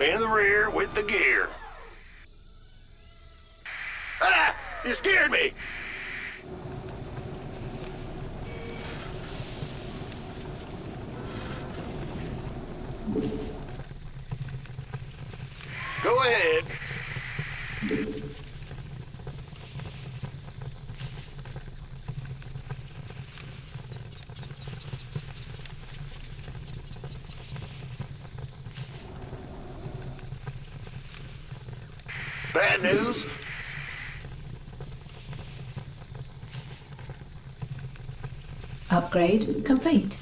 In the rear with the gear. Ah! You scared me! Go ahead. Bad news? Upgrade complete.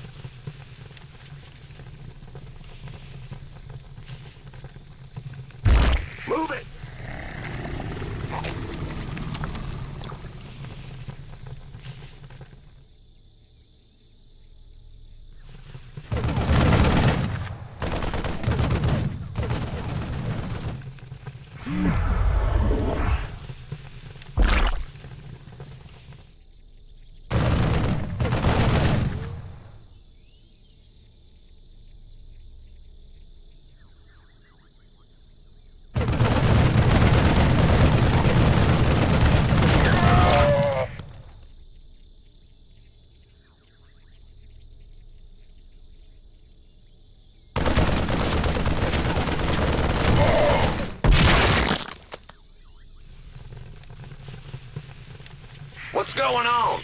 Going on?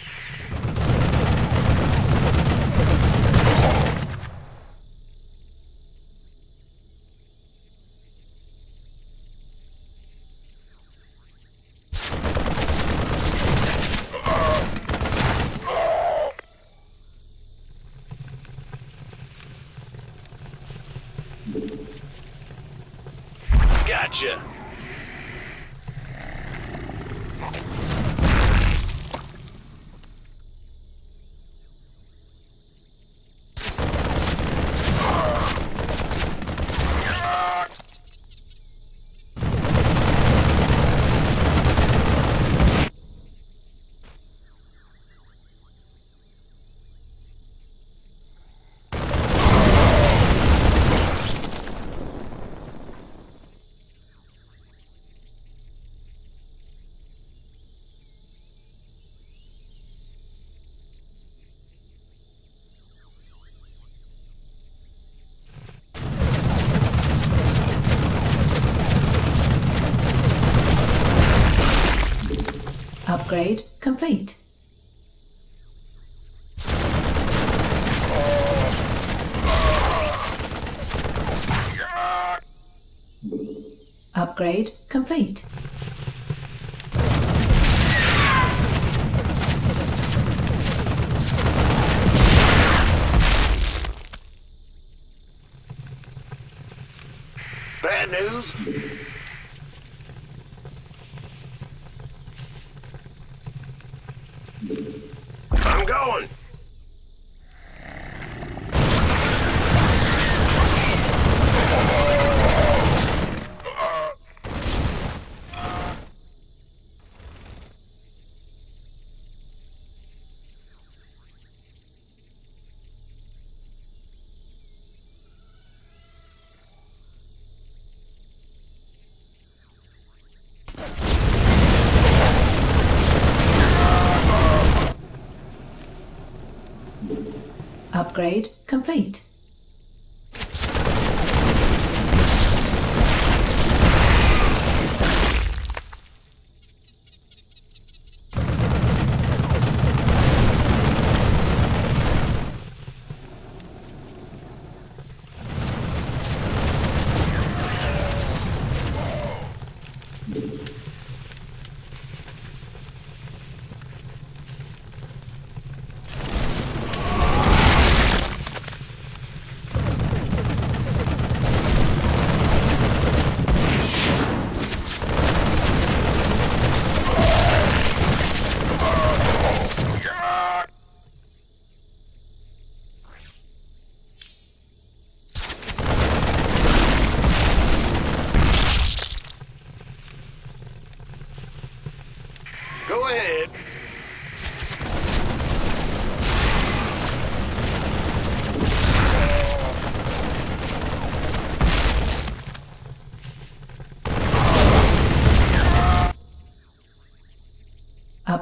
Gotcha. Upgrade complete. Upgrade complete. Bad news? I'm going. Upgrade complete.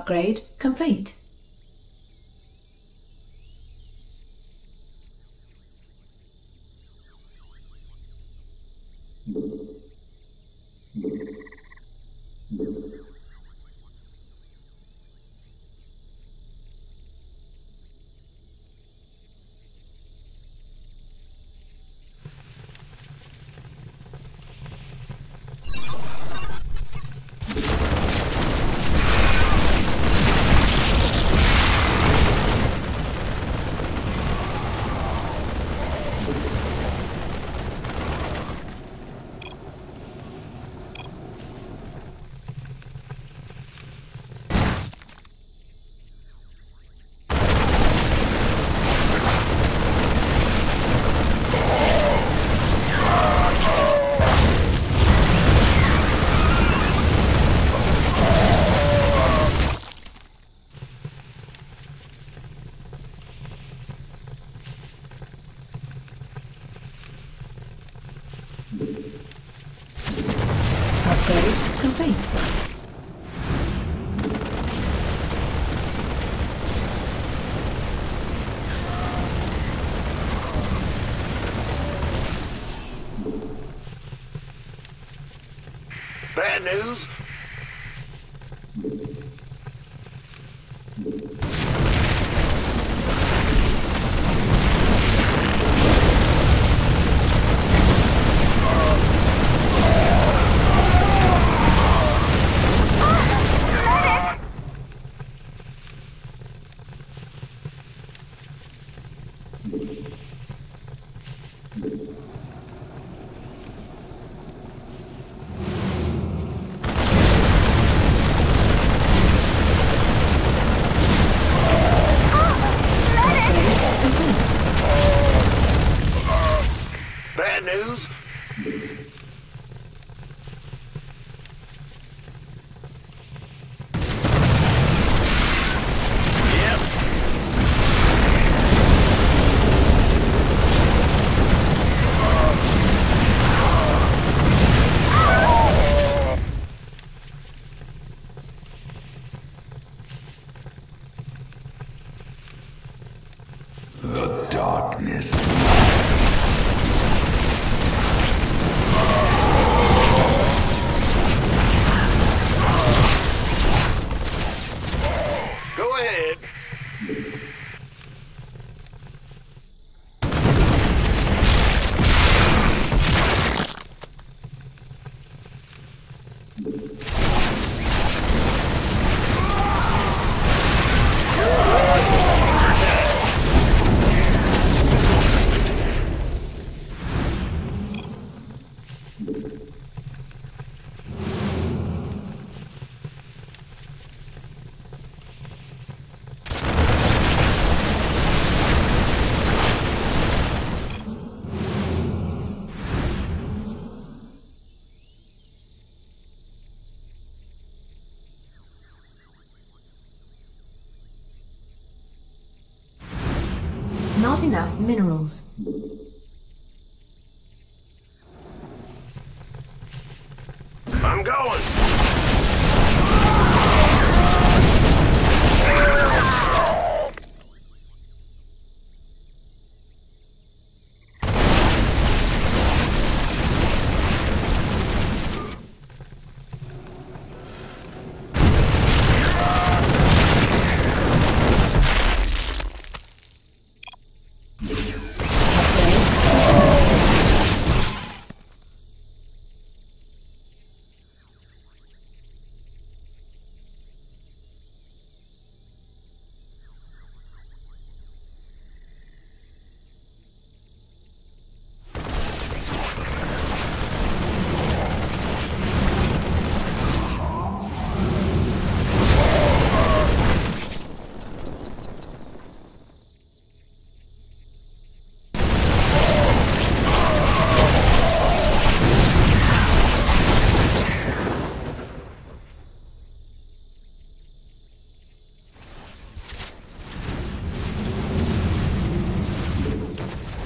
Upgrade complete. Complete. Bad news? News? The darkness. Enough minerals.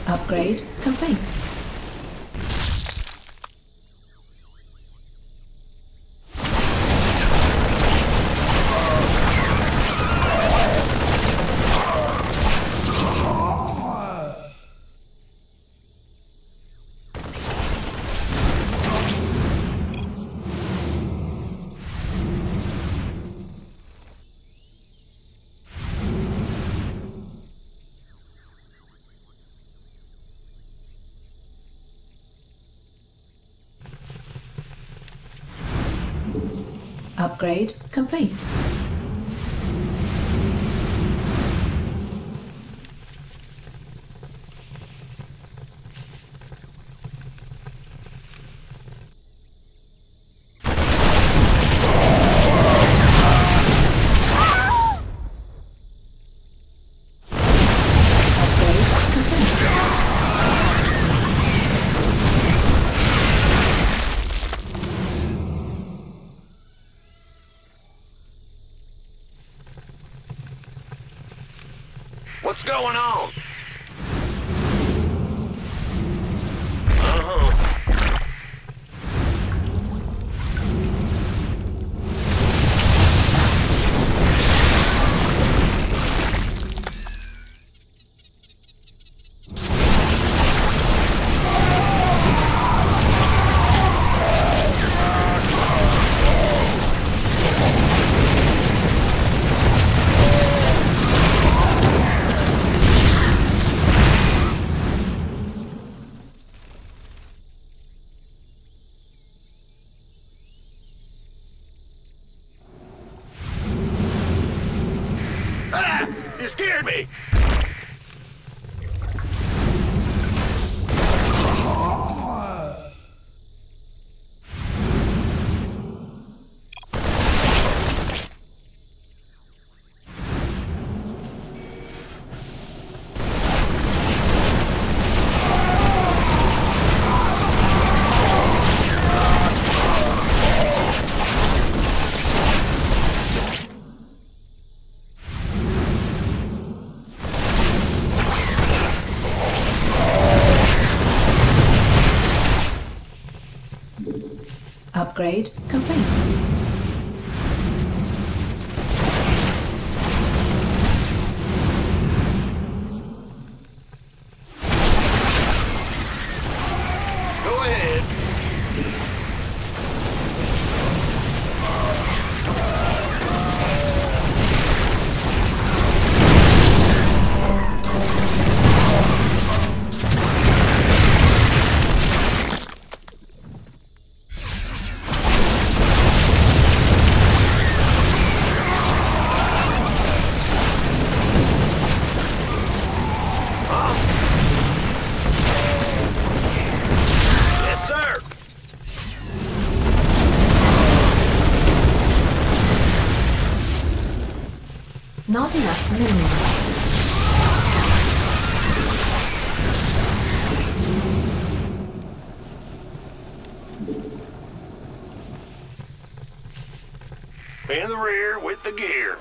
upgrade complaint. Upgrade complete. way. grade in the rear with the gear.